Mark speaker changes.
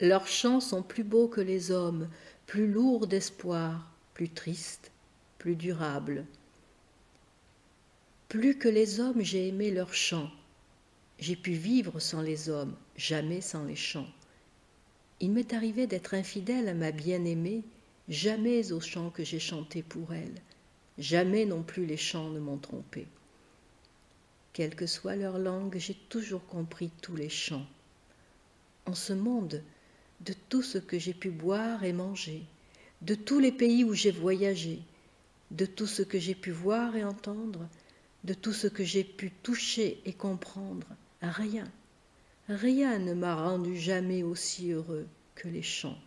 Speaker 1: Leurs chants sont plus beaux que les hommes, plus lourds d'espoir, plus tristes, plus durables. Plus que les hommes, j'ai aimé leurs chants. J'ai pu vivre sans les hommes, jamais sans les chants. Il m'est arrivé d'être infidèle à ma bien-aimée, jamais aux chants que j'ai chantés pour elle, jamais non plus les chants ne m'ont trompé. Quelle que soit leur langue, j'ai toujours compris tous les chants. En ce monde, de tout ce que j'ai pu boire et manger, de tous les pays où j'ai voyagé, de tout ce que j'ai pu voir et entendre, de tout ce que j'ai pu toucher et comprendre, rien, rien ne m'a rendu jamais aussi heureux que les chants.